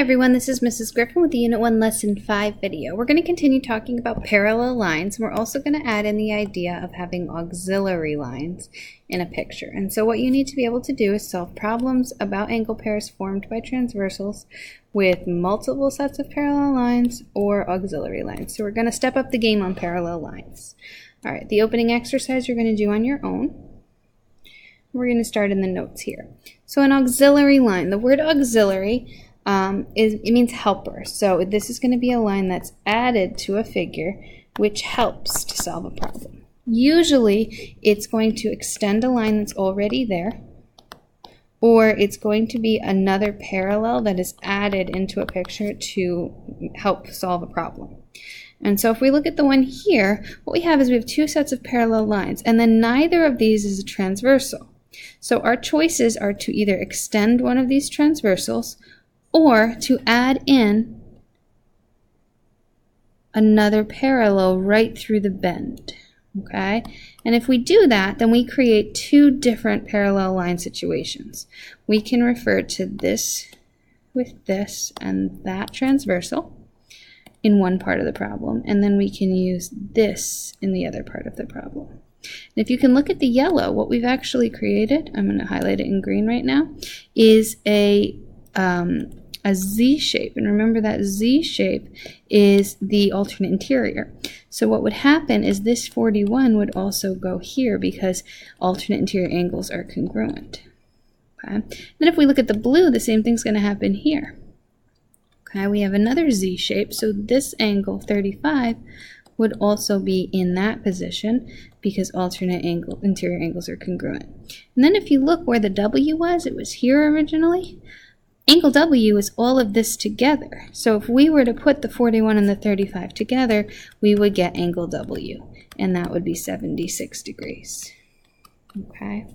everyone, this is Mrs. Griffin with the Unit 1 Lesson 5 video. We're going to continue talking about parallel lines. and We're also going to add in the idea of having auxiliary lines in a picture. And so what you need to be able to do is solve problems about angle pairs formed by transversals with multiple sets of parallel lines or auxiliary lines. So we're going to step up the game on parallel lines. All right, the opening exercise you're going to do on your own. We're going to start in the notes here. So an auxiliary line, the word auxiliary um, is it means helper. So this is going to be a line that's added to a figure which helps to solve a problem. Usually it's going to extend a line that's already there or it's going to be another parallel that is added into a picture to help solve a problem. And so if we look at the one here, what we have is we have two sets of parallel lines, and then neither of these is a transversal. So our choices are to either extend one of these transversals or to add in another parallel right through the bend. Okay, and if we do that, then we create two different parallel line situations. We can refer to this with this and that transversal in one part of the problem, and then we can use this in the other part of the problem. And if you can look at the yellow, what we've actually created, I'm going to highlight it in green right now, is a um, a Z shape. And remember that Z shape is the alternate interior. So what would happen is this 41 would also go here because alternate interior angles are congruent. Okay. Then if we look at the blue, the same thing's going to happen here. Okay, we have another Z shape, so this angle 35 would also be in that position because alternate angle interior angles are congruent. And then if you look where the W was, it was here originally. Angle W is all of this together. So if we were to put the 41 and the 35 together, we would get angle W, and that would be 76 degrees. Okay?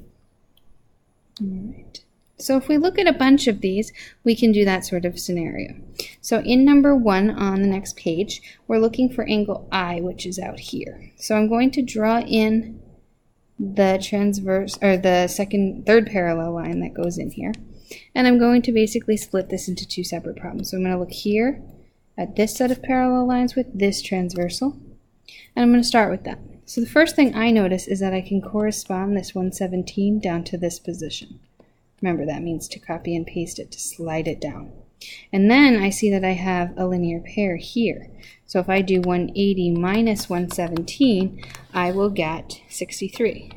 All right. So if we look at a bunch of these, we can do that sort of scenario. So in number one on the next page, we're looking for angle I, which is out here. So I'm going to draw in the transverse, or the second, third parallel line that goes in here. And I'm going to basically split this into two separate problems. So I'm going to look here at this set of parallel lines with this transversal. And I'm going to start with that. So the first thing I notice is that I can correspond this 117 down to this position. Remember, that means to copy and paste it, to slide it down. And then I see that I have a linear pair here. So if I do 180 minus 117, I will get 63.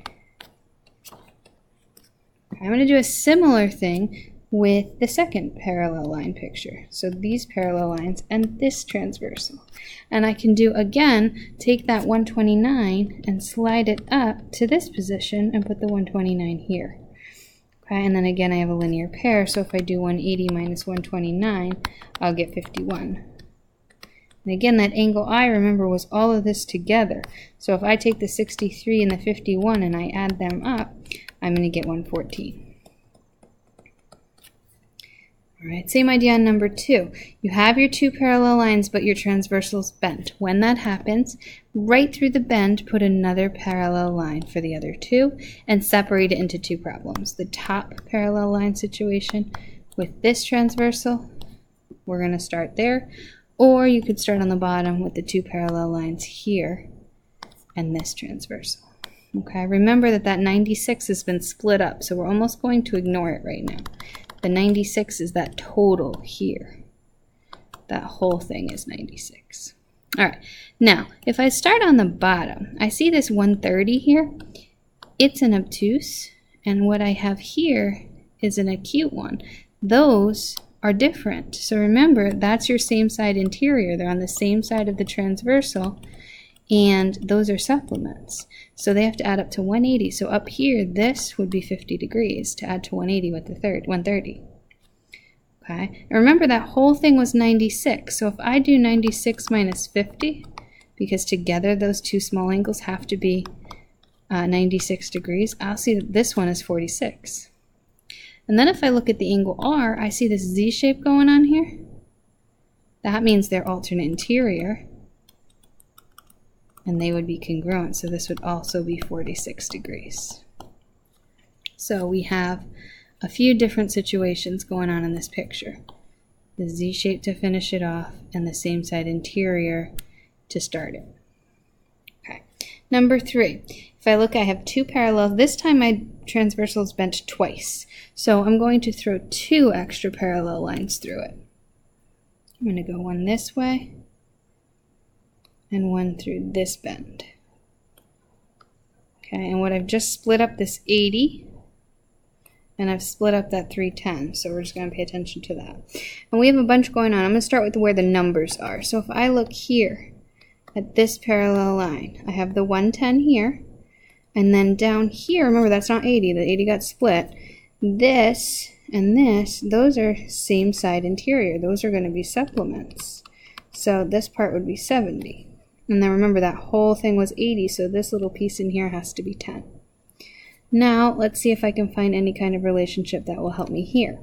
I'm going to do a similar thing with the second parallel line picture. So these parallel lines and this transversal. And I can do again, take that 129 and slide it up to this position and put the 129 here. Okay, and then again I have a linear pair, so if I do 180 minus 129, I'll get 51. And again, that angle I, remember, was all of this together. So if I take the 63 and the 51 and I add them up, I'm going to get 114. All right, same idea on number two. You have your two parallel lines, but your transversal's bent. When that happens, right through the bend, put another parallel line for the other two and separate it into two problems. The top parallel line situation with this transversal, we're going to start there, or you could start on the bottom with the two parallel lines here and this transversal. Okay, remember that that 96 has been split up, so we're almost going to ignore it right now. The 96 is that total here. That whole thing is 96. All right, now, if I start on the bottom, I see this 130 here. It's an obtuse, and what I have here is an acute one. Those are different. So remember, that's your same side interior. They're on the same side of the transversal, and those are supplements. So they have to add up to 180. So up here, this would be 50 degrees to add to 180 with the third 130. Okay, and remember that whole thing was 96. So if I do 96 minus 50, because together those two small angles have to be uh, 96 degrees, I'll see that this one is 46. And then if I look at the angle R, I see this Z shape going on here. That means they're alternate interior and they would be congruent. So this would also be 46 degrees. So we have a few different situations going on in this picture. the Z shape to finish it off, and the same side interior to start it. Okay. Number three, if I look, I have two parallels. This time my transversal is bent twice. So I'm going to throw two extra parallel lines through it. I'm going to go one this way and one through this bend. Okay, and what I've just split up this 80 and I've split up that 310 so we're just going to pay attention to that. And we have a bunch going on. I'm going to start with where the numbers are. So if I look here at this parallel line I have the 110 here and then down here remember that's not 80 the 80 got split. This and this those are same side interior. Those are going to be supplements. So this part would be 70 and then remember that whole thing was 80 so this little piece in here has to be 10 now, let's see if I can find any kind of relationship that will help me here.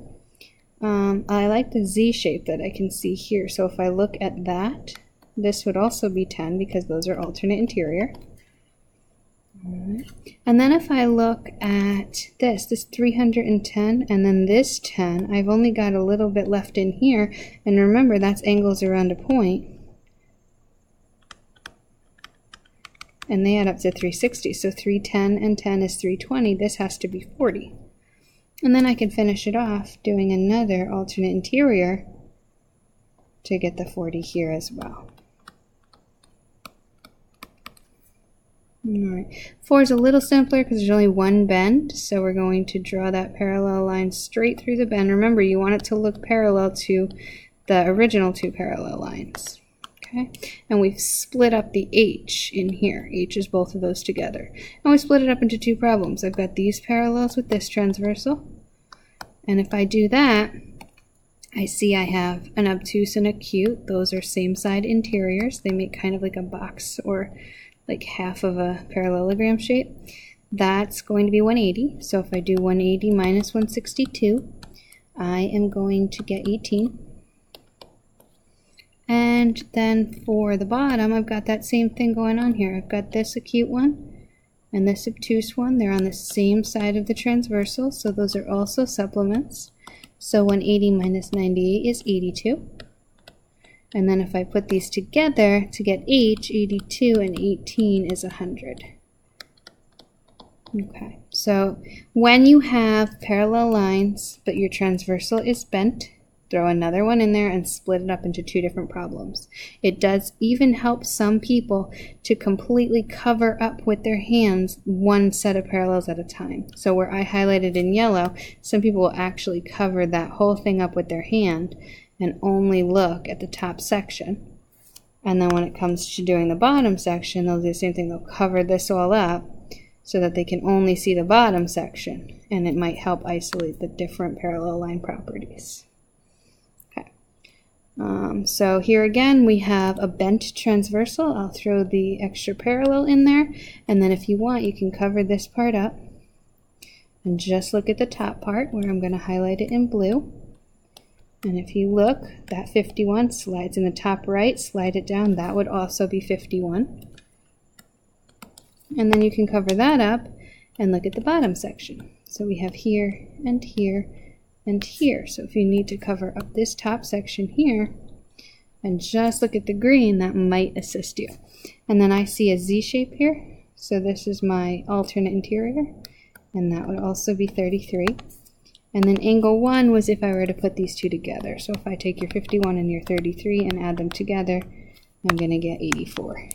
Um, I like the Z shape that I can see here. So if I look at that, this would also be 10 because those are alternate interior. And then if I look at this, this 310 and then this 10, I've only got a little bit left in here. And remember, that's angles around a point. And they add up to 360. So 310 and 10 is 320. This has to be 40. And then I can finish it off doing another alternate interior to get the 40 here as well. Alright, 4 is a little simpler because there's only one bend, so we're going to draw that parallel line straight through the bend. Remember, you want it to look parallel to the original two parallel lines. Okay, and we've split up the H in here. H is both of those together. And we split it up into two problems. I've got these parallels with this transversal. And if I do that, I see I have an obtuse and acute. Those are same side interiors. They make kind of like a box or like half of a parallelogram shape. That's going to be 180. So if I do 180 minus 162, I am going to get 18. And then for the bottom, I've got that same thing going on here. I've got this acute one and this obtuse one. They're on the same side of the transversal, so those are also supplements. So 180 minus 98 is 82. And then if I put these together to get H, 82 and 18 is 100. Okay, so when you have parallel lines, but your transversal is bent, throw another one in there and split it up into two different problems. It does even help some people to completely cover up with their hands one set of parallels at a time. So where I highlighted in yellow, some people will actually cover that whole thing up with their hand and only look at the top section. And then when it comes to doing the bottom section, they'll do the same thing. They'll cover this all up so that they can only see the bottom section. And it might help isolate the different parallel line properties. Um, so here again we have a bent transversal. I'll throw the extra parallel in there and then if you want you can cover this part up and just look at the top part where I'm going to highlight it in blue. And if you look, that 51 slides in the top right, slide it down, that would also be 51. And then you can cover that up and look at the bottom section. So we have here and here and here. So if you need to cover up this top section here and just look at the green, that might assist you. And then I see a Z shape here. So this is my alternate interior and that would also be 33. And then angle 1 was if I were to put these two together. So if I take your 51 and your 33 and add them together, I'm going to get 84.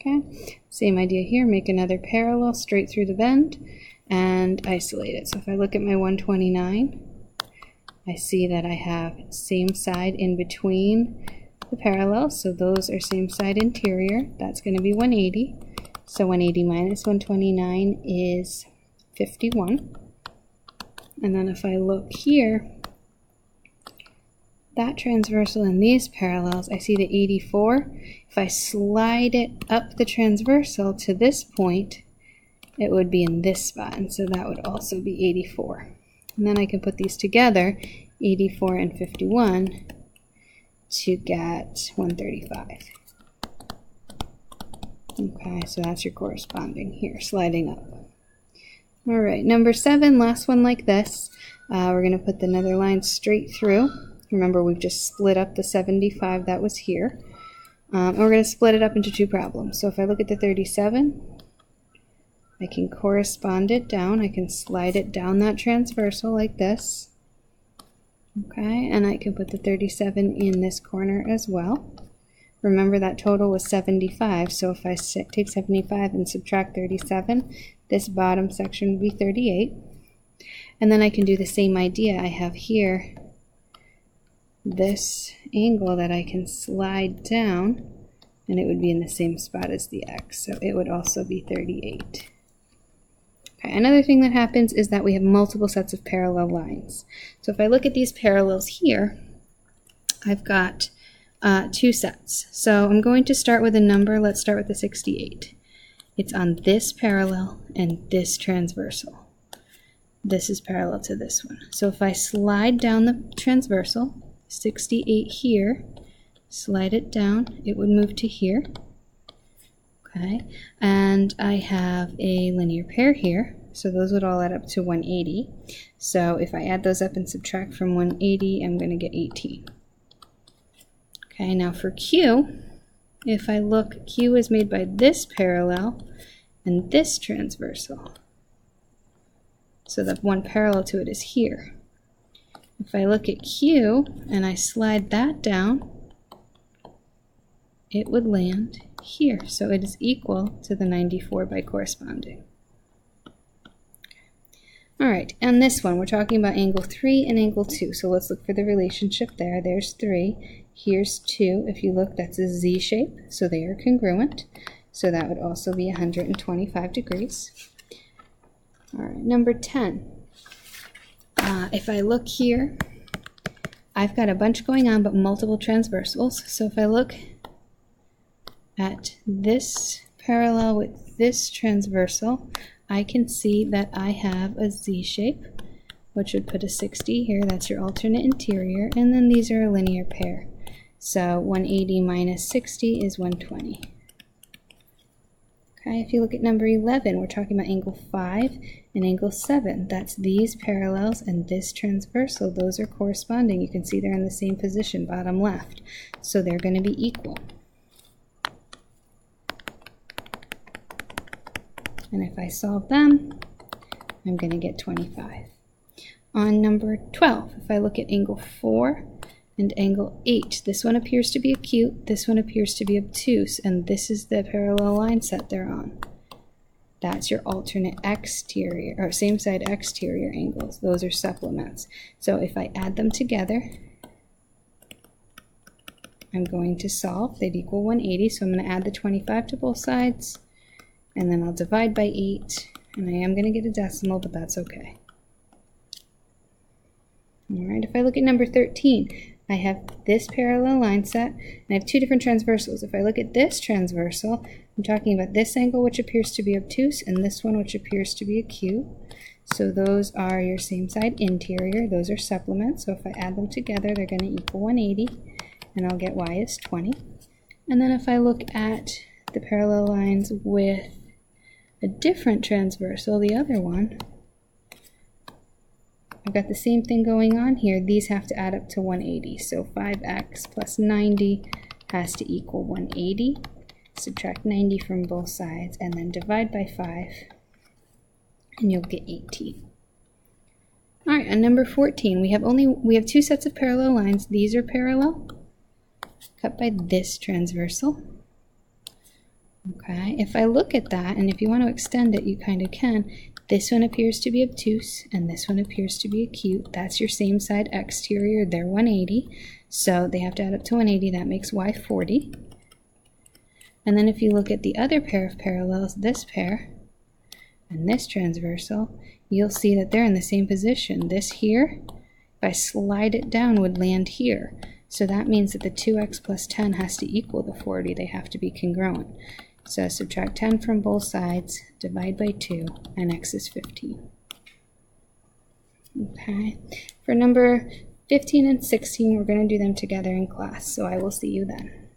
Okay, same idea here. Make another parallel straight through the bend and isolate it. So if I look at my 129, I see that I have same side in between the parallels. So those are same side interior. That's going to be 180. So 180 minus 129 is 51. And then if I look here, that transversal and these parallels, I see the 84. If I slide it up the transversal to this point, it would be in this spot, and so that would also be 84. And then I can put these together, 84 and 51, to get 135. Okay, so that's your corresponding here, sliding up. All right, number seven, last one like this. Uh, we're going to put another line straight through. Remember, we've just split up the 75 that was here. Um, and we're going to split it up into two problems. So if I look at the 37, I can correspond it down. I can slide it down that transversal like this. Okay, and I can put the 37 in this corner as well. Remember that total was 75, so if I take 75 and subtract 37, this bottom section would be 38. And then I can do the same idea I have here this angle that I can slide down and it would be in the same spot as the x, so it would also be 38. Okay, another thing that happens is that we have multiple sets of parallel lines. So if I look at these parallels here, I've got uh, two sets. So I'm going to start with a number. Let's start with the 68. It's on this parallel and this transversal. This is parallel to this one. So if I slide down the transversal, 68 here, slide it down, it would move to here. Okay, and I have a linear pair here, so those would all add up to 180. So if I add those up and subtract from 180, I'm going to get 18. Okay, now for Q, if I look, Q is made by this parallel and this transversal. So the one parallel to it is here. If I look at Q and I slide that down, it would land here. So it is equal to the 94 by corresponding. All right, and this one, we're talking about angle 3 and angle 2. So let's look for the relationship there. There's 3. Here's 2. If you look, that's a Z shape, so they are congruent. So that would also be 125 degrees. All right, number 10. Uh, if I look here, I've got a bunch going on, but multiple transversals. So if I look at this parallel with this transversal, I can see that I have a Z shape, which would put a 60 here. That's your alternate interior. And then these are a linear pair. So 180 minus 60 is 120. Okay, if you look at number 11, we're talking about angle 5 and angle 7. That's these parallels and this transversal. Those are corresponding. You can see they're in the same position, bottom left. So they're going to be equal. And if I solve them, I'm going to get 25. On number 12, if I look at angle 4 and angle 8, this one appears to be acute, this one appears to be obtuse, and this is the parallel line set they're on. That's your alternate exterior, or same side exterior angles. Those are supplements. So if I add them together, I'm going to solve. They'd equal 180, so I'm going to add the 25 to both sides and then I'll divide by 8, and I am going to get a decimal, but that's okay. Alright, if I look at number 13, I have this parallel line set, and I have two different transversals. If I look at this transversal, I'm talking about this angle, which appears to be obtuse, and this one, which appears to be acute. So those are your same side interior. Those are supplements. So if I add them together, they're going to equal 180, and I'll get y is 20. And then if I look at the parallel lines with a different transversal, the other one, I've got the same thing going on here. These have to add up to 180. So 5x plus 90 has to equal 180. Subtract 90 from both sides and then divide by 5 and you'll get 18. All right, on number 14, we have only we have two sets of parallel lines. These are parallel, cut by this transversal. Okay, if I look at that, and if you want to extend it, you kind of can. This one appears to be obtuse, and this one appears to be acute. That's your same side exterior. They're 180, so they have to add up to 180. That makes y 40. And then if you look at the other pair of parallels, this pair and this transversal, you'll see that they're in the same position. This here, if I slide it down, would land here. So that means that the 2x plus 10 has to equal the 40. They have to be congruent. So subtract 10 from both sides, divide by 2, and x is 15. Okay, for number 15 and 16, we're going to do them together in class, so I will see you then.